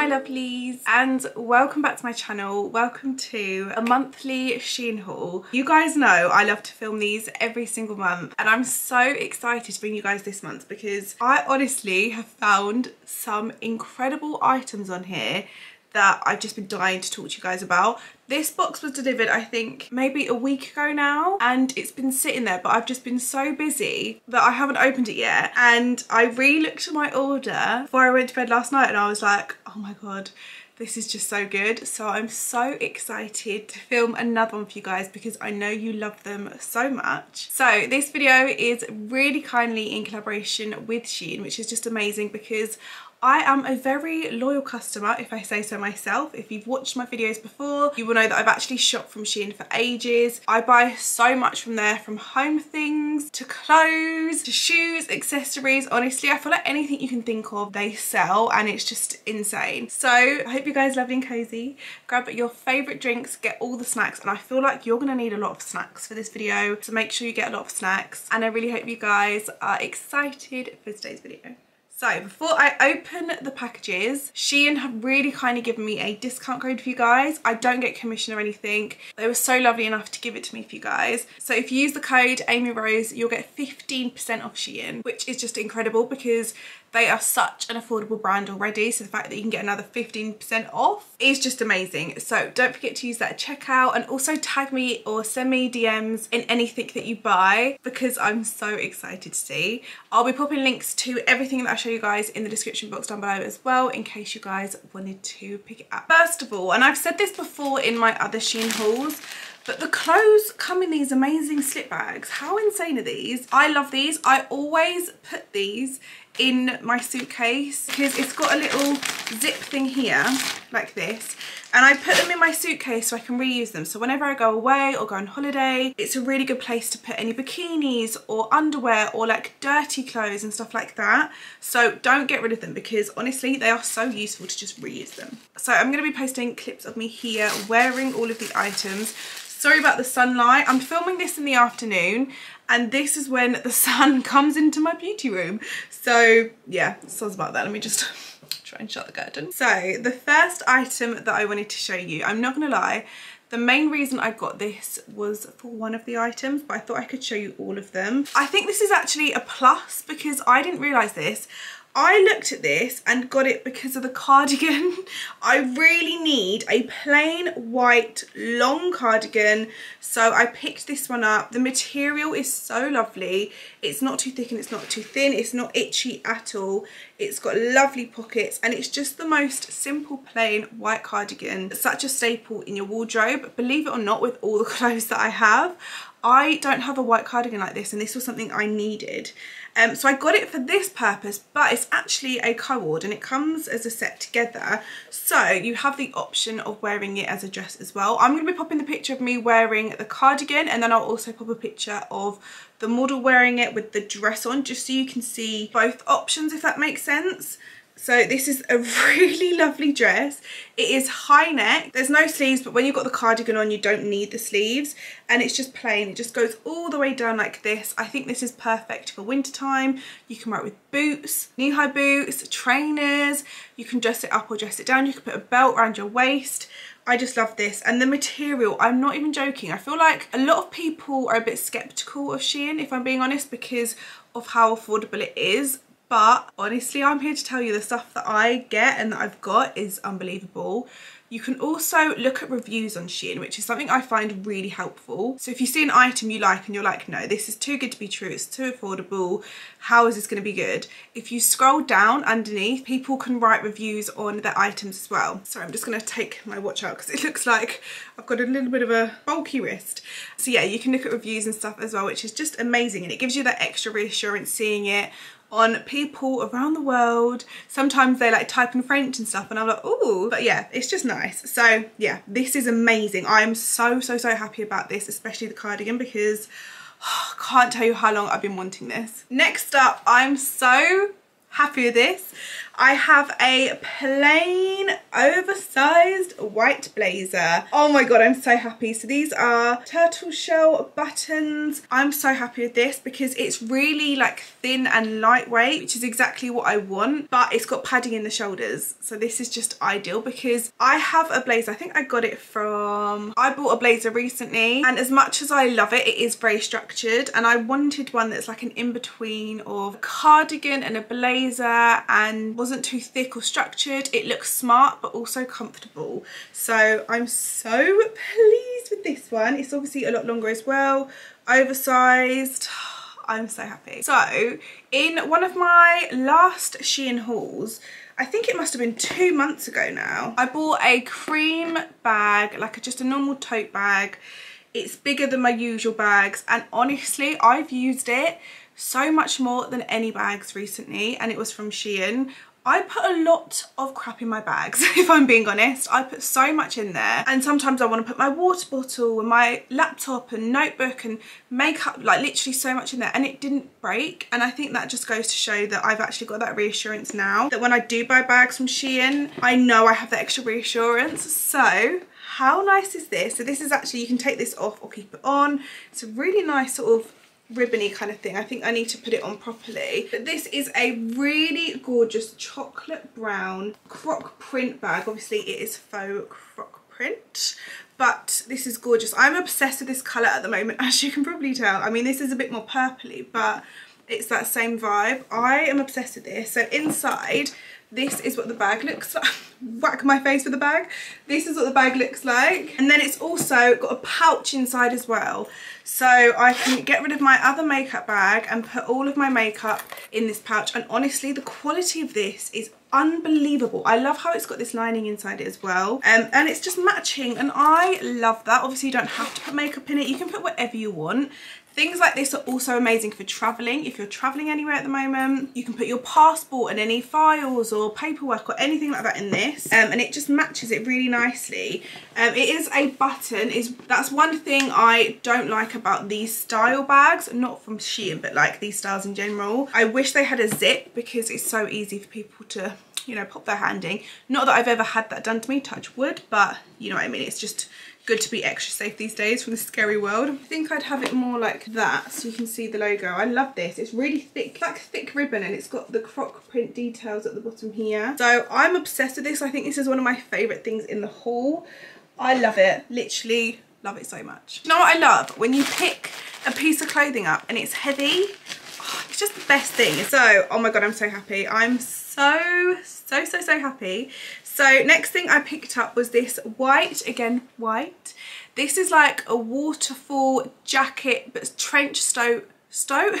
my lovelies and welcome back to my channel. Welcome to a monthly Shein haul. You guys know I love to film these every single month and I'm so excited to bring you guys this month because I honestly have found some incredible items on here that I've just been dying to talk to you guys about. This box was delivered, I think, maybe a week ago now, and it's been sitting there, but I've just been so busy that I haven't opened it yet. And I re-looked at my order before I went to bed last night, and I was like, oh my God, this is just so good so i'm so excited to film another one for you guys because i know you love them so much so this video is really kindly in collaboration with Shein which is just amazing because I am a very loyal customer if I say so myself. If you've watched my videos before, you will know that I've actually shopped from Shein for ages. I buy so much from there, from home things to clothes to shoes, accessories. Honestly, I feel like anything you can think of, they sell and it's just insane. So I hope you guys lovely and cozy. Grab your favourite drinks, get all the snacks and I feel like you're going to need a lot of snacks for this video. So make sure you get a lot of snacks and I really hope you guys are excited for today's video. So before I open the packages, Shein have really kindly given me a discount code for you guys. I don't get commission or anything. They were so lovely enough to give it to me for you guys. So if you use the code Amy Rose, you'll get 15% off Shein, which is just incredible because they are such an affordable brand already. So the fact that you can get another 15% off is just amazing. So don't forget to use that at checkout and also tag me or send me DMs in anything that you buy because I'm so excited to see. I'll be popping links to everything that I show you guys in the description box down below as well in case you guys wanted to pick it up. First of all, and I've said this before in my other Shein hauls, but the clothes come in these amazing slip bags. How insane are these? I love these. I always put these in my suitcase because it's got a little zip thing here like this and I put them in my suitcase so I can reuse them. So whenever I go away or go on holiday, it's a really good place to put any bikinis or underwear or like dirty clothes and stuff like that. So don't get rid of them because honestly, they are so useful to just reuse them. So I'm gonna be posting clips of me here wearing all of the items. Sorry about the sunlight. I'm filming this in the afternoon and this is when the sun comes into my beauty room. So yeah, sounds about that. Let me just try and shut the curtain. So the first item that I wanted to show you, I'm not gonna lie, the main reason I got this was for one of the items, but I thought I could show you all of them. I think this is actually a plus because I didn't realise this. I looked at this and got it because of the cardigan. I really need a plain white long cardigan. So I picked this one up. The material is so lovely. It's not too thick and it's not too thin. It's not itchy at all. It's got lovely pockets and it's just the most simple plain white cardigan. Such a staple in your wardrobe. Believe it or not with all the clothes that I have. I don't have a white cardigan like this and this was something I needed. Um, so I got it for this purpose, but it's actually a co-ord and it comes as a set together. So you have the option of wearing it as a dress as well. I'm going to be popping the picture of me wearing the cardigan and then I'll also pop a picture of the model wearing it with the dress on just so you can see both options if that makes sense. So this is a really lovely dress. It is high neck. There's no sleeves, but when you've got the cardigan on, you don't need the sleeves. And it's just plain. It just goes all the way down like this. I think this is perfect for winter time. You can wear it with boots, knee-high boots, trainers. You can dress it up or dress it down. You can put a belt around your waist. I just love this and the material I'm not even joking I feel like a lot of people are a bit skeptical of Shein if I'm being honest because of how affordable it is but honestly I'm here to tell you the stuff that I get and that I've got is unbelievable. You can also look at reviews on Shein, which is something I find really helpful. So if you see an item you like and you're like, no, this is too good to be true, it's too affordable, how is this gonna be good? If you scroll down underneath, people can write reviews on their items as well. Sorry, I'm just gonna take my watch out because it looks like I've got a little bit of a bulky wrist. So yeah, you can look at reviews and stuff as well, which is just amazing. And it gives you that extra reassurance seeing it on people around the world. Sometimes they like type in French and stuff and I'm like, oh, but yeah, it's just nice. So yeah, this is amazing. I am so, so, so happy about this, especially the cardigan because oh, can't tell you how long I've been wanting this. Next up, I'm so happy with this. I have a plain oversized white blazer. Oh my god, I'm so happy. So these are turtle shell buttons. I'm so happy with this because it's really like thin and lightweight, which is exactly what I want, but it's got padding in the shoulders. So this is just ideal because I have a blazer. I think I got it from, I bought a blazer recently and as much as I love it, it is very structured and I wanted one that's like an in-between of a cardigan and a blazer and wasn't too thick or structured. It looks smart but also comfortable. So I'm so pleased with this one. It's obviously a lot longer as well, oversized. I'm so happy. So in one of my last Shein hauls, I think it must have been two months ago now, I bought a cream bag, like a, just a normal tote bag. It's bigger than my usual bags and honestly, I've used it so much more than any bags recently and it was from Shein. I put a lot of crap in my bags, if I'm being honest. I put so much in there. And sometimes I want to put my water bottle and my laptop and notebook and makeup, like literally so much in there. And it didn't break. And I think that just goes to show that I've actually got that reassurance now. That when I do buy bags from Shein, I know I have that extra reassurance. So how nice is this? So this is actually, you can take this off or keep it on. It's a really nice sort of ribbony kind of thing. I think I need to put it on properly. But this is a really gorgeous chocolate brown croc print bag. Obviously it is faux croc print but this is gorgeous. I'm obsessed with this colour at the moment as you can probably tell. I mean this is a bit more purpley but it's that same vibe. I am obsessed with this. So inside this is what the bag looks like. Whack my face with the bag. This is what the bag looks like. And then it's also got a pouch inside as well. So I can get rid of my other makeup bag and put all of my makeup in this pouch. And honestly, the quality of this is unbelievable. I love how it's got this lining inside it as well. Um, and it's just matching and I love that. Obviously you don't have to put makeup in it. You can put whatever you want. Things like this are also amazing for travelling. If you're travelling anywhere at the moment, you can put your passport and any files or paperwork or anything like that in this. Um, and it just matches it really nicely. Um, it is a button. Is That's one thing I don't like about these style bags. Not from Shein, but like these styles in general. I wish they had a zip because it's so easy for people to you know, pop their hand in. Not that I've ever had that done to me, touch wood, but you know what I mean, it's just good to be extra safe these days from the scary world. I think I'd have it more like that so you can see the logo. I love this. It's really thick, like thick ribbon and it's got the croc print details at the bottom here. So I'm obsessed with this. I think this is one of my favourite things in the haul. I love it. Literally love it so much. You know what I love? When you pick a piece of clothing up and it's heavy, oh, it's just the best thing. So, oh my God, I'm so happy. I'm so, so, so, so happy. So next thing I picked up was this white, again white. This is like a waterfall jacket but trench stoat?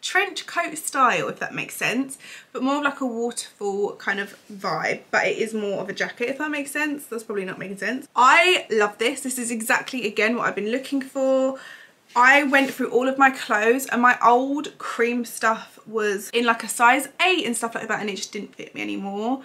trench coat style if that makes sense but more of like a waterfall kind of vibe but it is more of a jacket if that makes sense that's probably not making sense I love this this is exactly again what I've been looking for I went through all of my clothes and my old cream stuff was in like a size 8 and stuff like that and it just didn't fit me anymore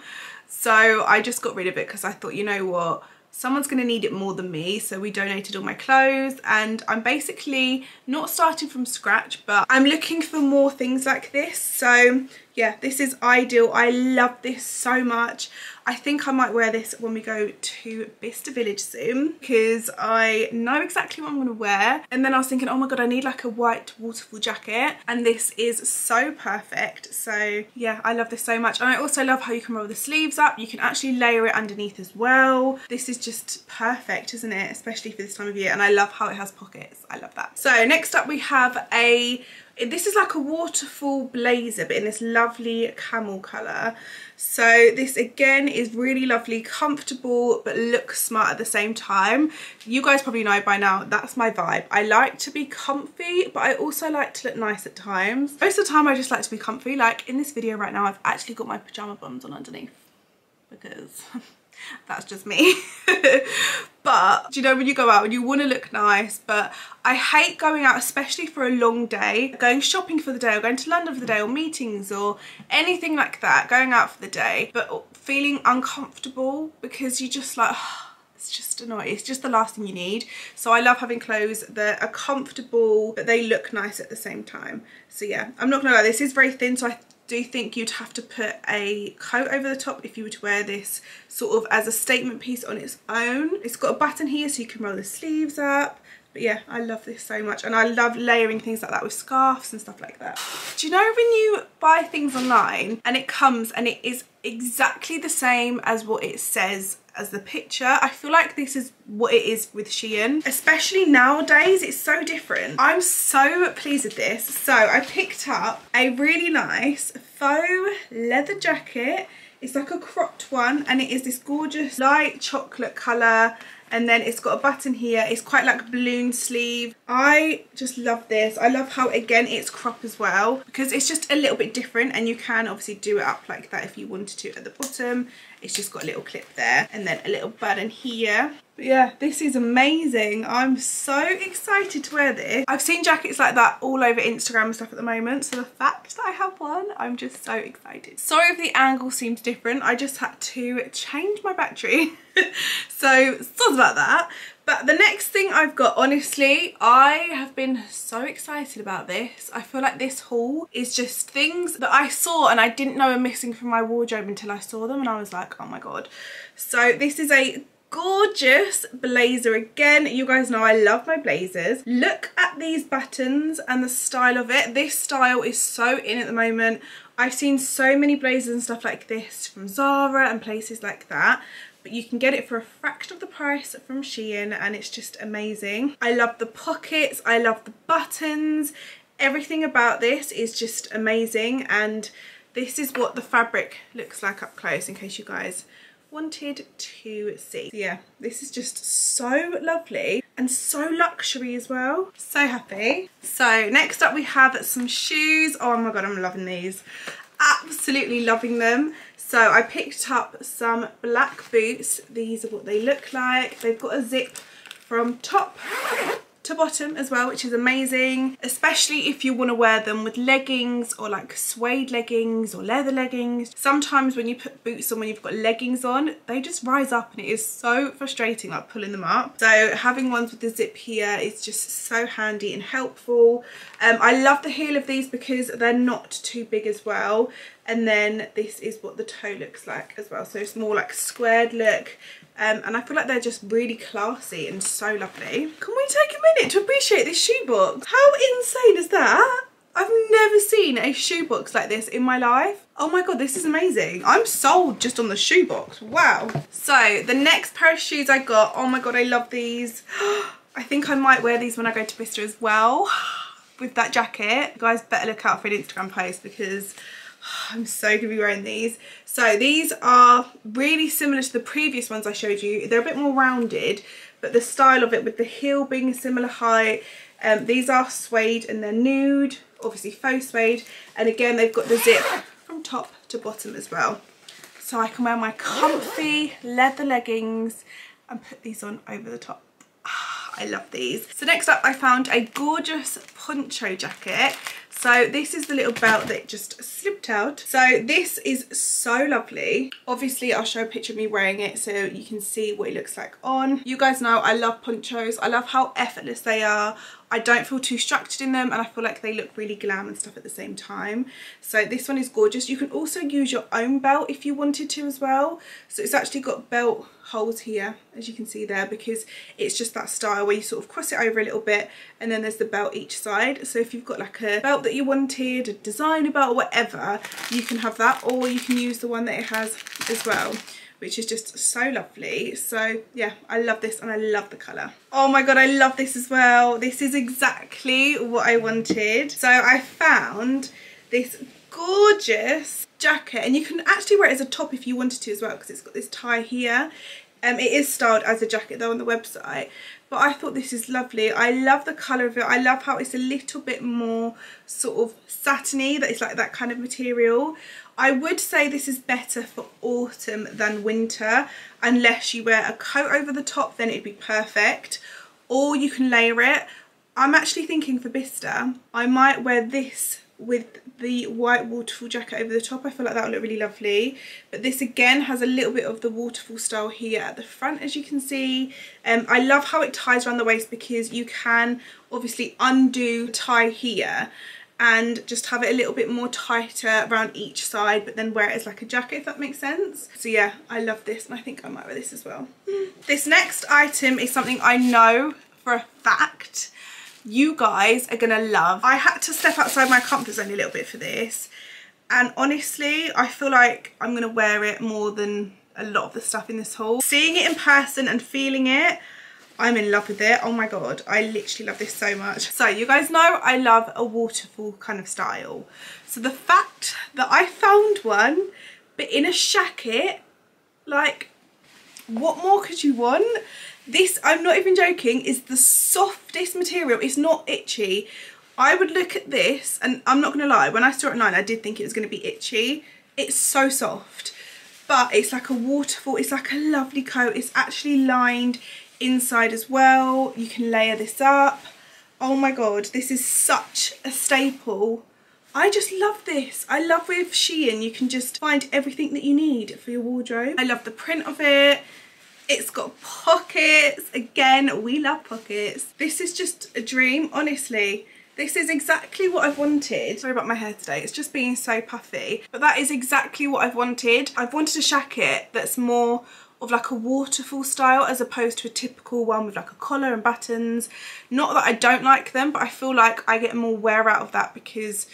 so I just got rid of it because I thought, you know what, someone's going to need it more than me. So we donated all my clothes and I'm basically not starting from scratch, but I'm looking for more things like this. So yeah, this is ideal. I love this so much. I think I might wear this when we go to Bicester Village soon because I know exactly what I'm going to wear. And then I was thinking, oh my god, I need like a white waterfall jacket. And this is so perfect. So yeah, I love this so much. And I also love how you can roll the sleeves up. You can actually layer it underneath as well. This is just perfect, isn't it? Especially for this time of year. And I love how it has pockets. I love that. So next up we have a this is like a waterfall blazer but in this lovely camel colour. So this again is really lovely comfortable but looks smart at the same time. You guys probably know by now that's my vibe. I like to be comfy but I also like to look nice at times. Most of the time I just like to be comfy. Like in this video right now I've actually got my pajama bottoms on underneath because that's just me. But do you know when you go out and you want to look nice but I hate going out especially for a long day going shopping for the day or going to London for the day or meetings or anything like that going out for the day but feeling uncomfortable because you just like it's just annoying it's just the last thing you need. So I love having clothes that are comfortable but they look nice at the same time. So yeah I'm not gonna lie this is very thin so I do you think you'd have to put a coat over the top if you were to wear this sort of as a statement piece on its own. It's got a button here so you can roll the sleeves up. But yeah, I love this so much. And I love layering things like that with scarves and stuff like that. Do you know when you buy things online and it comes and it is exactly the same as what it says as the picture. I feel like this is what it is with Shein. Especially nowadays, it's so different. I'm so pleased with this. So I picked up a really nice faux leather jacket. It's like a cropped one and it is this gorgeous light chocolate colour and then it's got a button here. It's quite like balloon sleeve. I just love this. I love how again it's crop as well because it's just a little bit different and you can obviously do it up like that if you wanted to at the bottom. It's just got a little clip there and then a little button here but yeah, this is amazing. I'm so excited to wear this. I've seen jackets like that all over Instagram and stuff at the moment. So the fact that I have one, I'm just so excited. Sorry if the angle seems different. I just had to change my battery. so sorry about that. But the next thing I've got, honestly, I have been so excited about this. I feel like this haul is just things that I saw and I didn't know were missing from my wardrobe until I saw them and I was like, oh my God. So this is a gorgeous blazer again. You guys know I love my blazers. Look at these buttons and the style of it. This style is so in at the moment. I've seen so many blazers and stuff like this from Zara and places like that but you can get it for a fraction of the price from Shein and it's just amazing. I love the pockets, I love the buttons, everything about this is just amazing and this is what the fabric looks like up close in case you guys wanted to see. Yeah, this is just so lovely and so luxury as well. So happy. So next up we have some shoes. Oh my god, I'm loving these. Absolutely loving them. So I picked up some black boots. These are what they look like. They've got a zip from top to bottom as well which is amazing especially if you want to wear them with leggings or like suede leggings or leather leggings. Sometimes when you put boots on when you've got leggings on they just rise up and it is so frustrating like pulling them up. So having ones with the zip here is just so handy and helpful. Um, I love the heel of these because they're not too big as well. And then this is what the toe looks like as well. So it's more like squared look um, and I feel like they're just really classy and so lovely. Can we take a minute to appreciate this shoebox? How insane is that? I've never seen a shoebox like this in my life. Oh my god, this is amazing. I'm sold just on the shoebox. Wow. So the next pair of shoes I got, oh my god, I love these. I think I might wear these when I go to Bicester as well with that jacket. You guys better look out for an Instagram post because I'm so going to be wearing these. So these are really similar to the previous ones I showed you. They're a bit more rounded, but the style of it with the heel being a similar height. Um, these are suede and they're nude, obviously faux suede. And again, they've got the zip from top to bottom as well. So I can wear my comfy leather leggings and put these on over the top. I love these. So next up I found a gorgeous poncho jacket. So this is the little belt that just slipped out. So this is so lovely. Obviously I'll show a picture of me wearing it so you can see what it looks like on. You guys know I love ponchos. I love how effortless they are. I don't feel too structured in them and I feel like they look really glam and stuff at the same time. So this one is gorgeous. You can also use your own belt if you wanted to as well. So it's actually got belt holes here as you can see there because it's just that style where you sort of cross it over a little bit and then there's the belt each side. So if you've got like a belt that you wanted, a designer belt, or whatever, you can have that or you can use the one that it has as well which is just so lovely. So yeah, I love this and I love the colour. Oh my god, I love this as well. This is exactly what I wanted. So I found this gorgeous jacket and you can actually wear it as a top if you wanted to as well because it's got this tie here. Um, it is styled as a jacket though on the website but I thought this is lovely. I love the colour of it. I love how it's a little bit more sort of satiny, that it's like that kind of material. I would say this is better for autumn than winter unless you wear a coat over the top then it'd be perfect or you can layer it. I'm actually thinking for Bicester I might wear this with the white waterfall jacket over the top. I feel like that would look really lovely. But this again has a little bit of the waterfall style here at the front as you can see. Um, I love how it ties around the waist because you can obviously undo tie here and just have it a little bit more tighter around each side but then wear it as like a jacket if that makes sense. So yeah I love this and I think I might wear this as well. Hmm. This next item is something I know for a fact you guys are gonna love. I had to step outside my comfort zone a little bit for this and honestly I feel like I'm gonna wear it more than a lot of the stuff in this haul. Seeing it in person and feeling it I'm in love with it. Oh my god, I literally love this so much. So you guys know I love a waterfall kind of style. So the fact that I found one, but in a shacket, like what more could you want? This, I'm not even joking, is the softest material. It's not itchy. I would look at this, and I'm not going to lie, when I saw it online, I did think it was going to be itchy. It's so soft, but it's like a waterfall. It's like a lovely coat. It's actually lined inside as well. You can layer this up. Oh my god, this is such a staple. I just love this. I love with Shein, you can just find everything that you need for your wardrobe. I love the print of it. It's got pockets. Again, we love pockets. This is just a dream, honestly. This is exactly what I've wanted. Sorry about my hair today, it's just being so puffy. But that is exactly what I've wanted. I've wanted a jacket that's more of like a waterfall style as opposed to a typical one with like a collar and buttons. Not that I don't like them, but I feel like I get more wear out of that because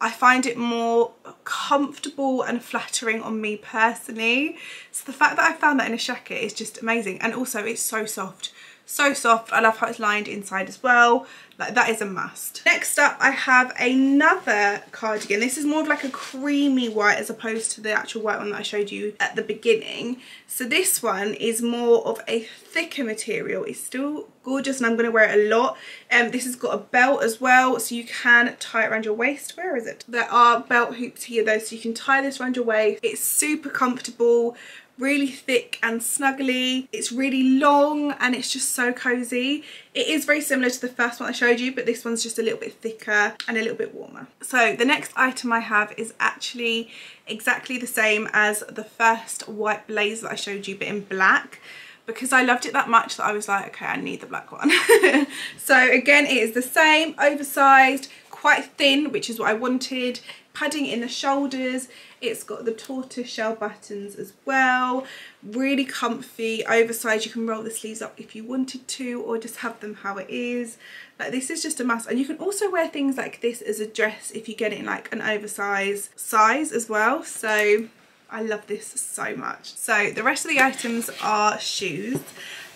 I find it more comfortable and flattering on me personally. So the fact that I found that in a jacket is just amazing. And also it's so soft so soft i love how it's lined inside as well that is a must. Next up i have another cardigan. This is more of like a creamy white as opposed to the actual white one that i showed you at the beginning. So this one is more of a thicker material. It's still gorgeous and i'm going to wear it a lot. Um, this has got a belt as well so you can tie it around your waist. Where is it? There are belt hoops here though so you can tie this around your waist. It's super comfortable really thick and snuggly. It's really long and it's just so cozy. It is very similar to the first one I showed you, but this one's just a little bit thicker and a little bit warmer. So the next item I have is actually exactly the same as the first white blazer that I showed you, but in black because I loved it that much that I was like, okay, I need the black one. so again, it is the same, oversized, quite thin, which is what I wanted padding in the shoulders it's got the tortoise shell buttons as well. Really comfy oversized. You can roll the sleeves up if you wanted to or just have them how it is. Like this is just a must. And you can also wear things like this as a dress if you get it in like an oversized size as well. So I love this so much. So the rest of the items are shoes.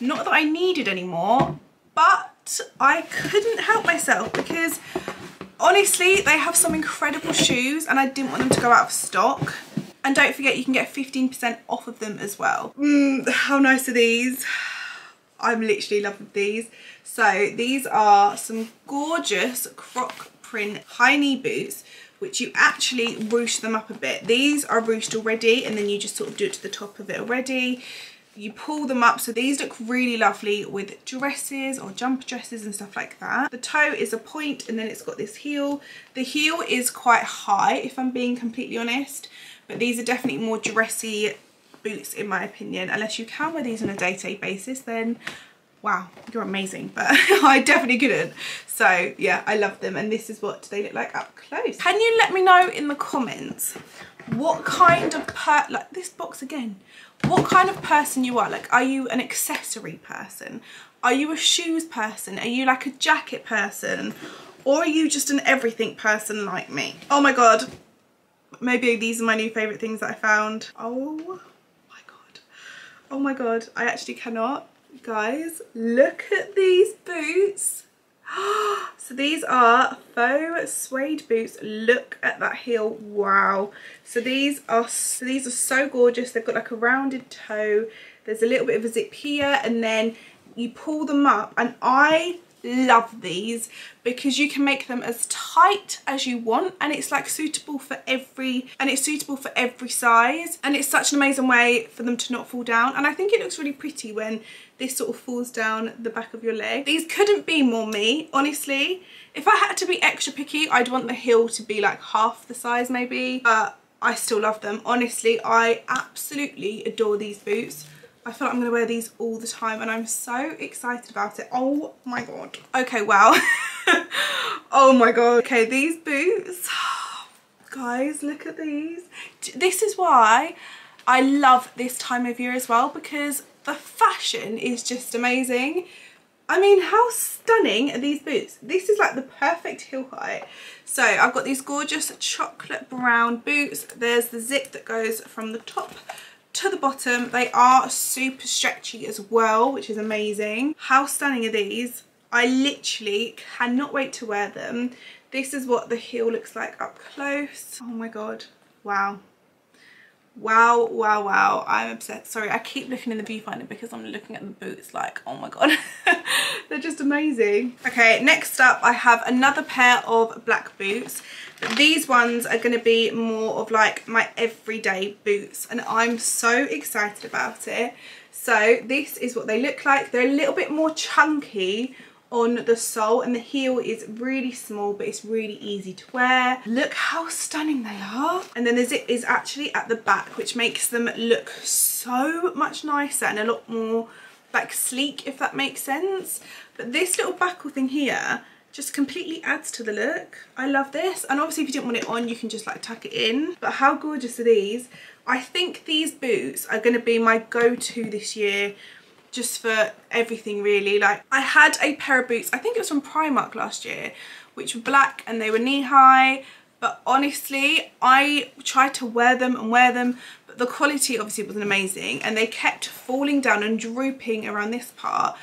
Not that I needed anymore but I couldn't help myself because honestly they have some incredible shoes and I didn't want them to go out of stock. And don't forget you can get 15% off of them as well. Mm, how nice are these? I'm literally loving these. So these are some gorgeous croc print high knee boots which you actually ruche them up a bit. These are ruched already and then you just sort of do it to the top of it already you pull them up. So these look really lovely with dresses or jumper dresses and stuff like that. The toe is a point and then it's got this heel. The heel is quite high if i'm being completely honest but these are definitely more dressy boots in my opinion. Unless you can wear these on a day-to-day -day basis then wow you're amazing. But i definitely couldn't. So yeah i love them and this is what they look like up close. Can you let me know in the comments what kind of per like this box again what kind of person you are. Like, are you an accessory person? Are you a shoes person? Are you like a jacket person? Or are you just an everything person like me? Oh my God. Maybe these are my new favorite things that I found. Oh my God. Oh my God. I actually cannot. Guys, look at these boots. so these are faux suede boots. Look at that heel. Wow. So these are so these are so gorgeous. They've got like a rounded toe. There's a little bit of a zip here and then you pull them up. And I love these because you can make them as tight as you want and it's like suitable for every and it's suitable for every size. And it's such an amazing way for them to not fall down. And I think it looks really pretty when this sort of falls down the back of your leg. These couldn't be more me, honestly. If I had to be extra picky, I'd want the heel to be like half the size maybe, but I still love them. Honestly, I absolutely adore these boots. I feel like I'm going to wear these all the time and I'm so excited about it. Oh my god. Okay, well, oh my god. Okay, these boots. Guys, look at these. This is why I love this time of year as well because the fashion is just amazing. I mean, how stunning are these boots? This is like the perfect heel height. So I've got these gorgeous chocolate brown boots. There's the zip that goes from the top to the bottom. They are super stretchy as well, which is amazing. How stunning are these? I literally cannot wait to wear them. This is what the heel looks like up close. Oh my God. Wow wow wow wow. I'm obsessed sorry i keep looking in the viewfinder because i'm looking at the boots like oh my god. They're just amazing. Okay next up i have another pair of black boots. But these ones are going to be more of like my everyday boots and i'm so excited about it. So this is what they look like. They're a little bit more chunky on the sole and the heel is really small but it's really easy to wear. Look how stunning they are. And then the zip is actually at the back which makes them look so much nicer and a lot more like sleek if that makes sense. But this little buckle thing here just completely adds to the look. I love this. And obviously if you didn't want it on, you can just like tuck it in. But how gorgeous are these? I think these boots are going to be my go-to this year just for everything really. Like I had a pair of boots, I think it was from Primark last year, which were black and they were knee high. But honestly, I tried to wear them and wear them, but the quality obviously wasn't amazing. And they kept falling down and drooping around this part.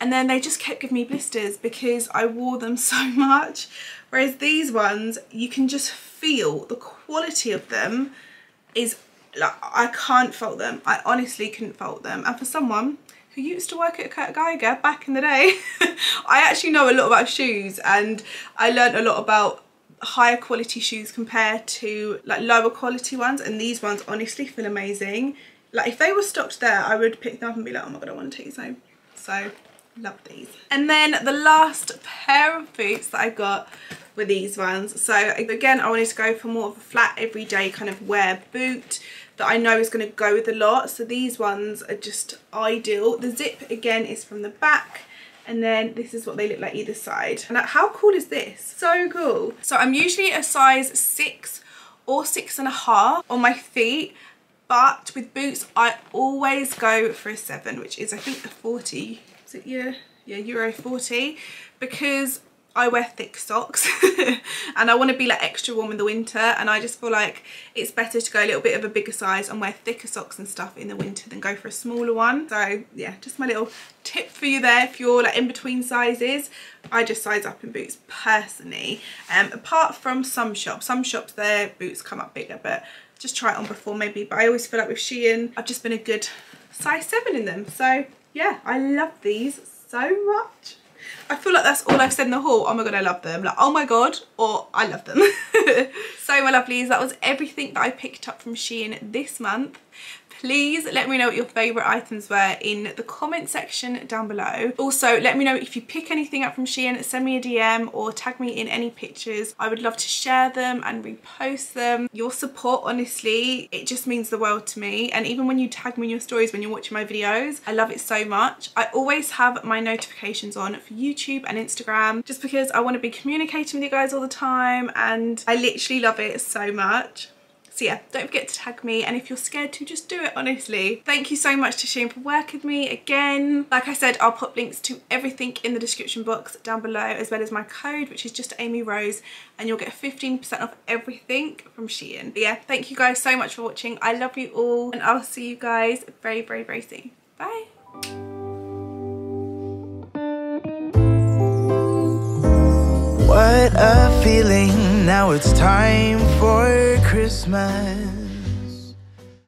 And then they just kept giving me blisters because I wore them so much. Whereas these ones, you can just feel the quality of them is like I can't fault them. I honestly couldn't fault them. And for someone who used to work at Kurt Geiger back in the day. I actually know a lot about shoes and I learned a lot about higher quality shoes compared to like lower quality ones and these ones honestly feel amazing. Like if they were stocked there I would pick them up and be like oh my god I want to take these. So love these. And then the last pair of boots that I got were these ones. So again I wanted to go for more of a flat everyday kind of wear boot that I know is going to go with a lot. So these ones are just ideal. The zip again is from the back and then this is what they look like either side. And uh, how cool is this? So cool. So I'm usually a size six or six and a half on my feet but with boots I always go for a seven which is I think a 40 is it yeah yeah euro 40 because I wear thick socks and I want to be like extra warm in the winter and I just feel like it's better to go a little bit of a bigger size and wear thicker socks and stuff in the winter than go for a smaller one. So yeah, just my little tip for you there if you're like in between sizes. I just size up in boots personally. Um, apart from some shops, some shops their boots come up bigger but just try it on before maybe. But I always feel like with Shein, I've just been a good size 7 in them. So yeah, I love these so much. I feel like that's all I've said in the haul. Oh my god, I love them. Like, oh my god, or I love them. so my lovelies, that was everything that I picked up from Shein this month please let me know what your favourite items were in the comment section down below. Also, let me know if you pick anything up from Shein, send me a DM or tag me in any pictures. I would love to share them and repost them. Your support, honestly, it just means the world to me. And even when you tag me in your stories when you're watching my videos, I love it so much. I always have my notifications on for YouTube and Instagram just because I want to be communicating with you guys all the time and I literally love it so much. So yeah, don't forget to tag me and if you're scared to, just do it, honestly. Thank you so much to Shein for working with me again. Like I said, I'll put links to everything in the description box down below as well as my code, which is just Amy Rose and you'll get 15% off everything from Shein. But yeah, thank you guys so much for watching. I love you all and I'll see you guys very, very, very soon. Bye. What a feeling, now it's time for Christmas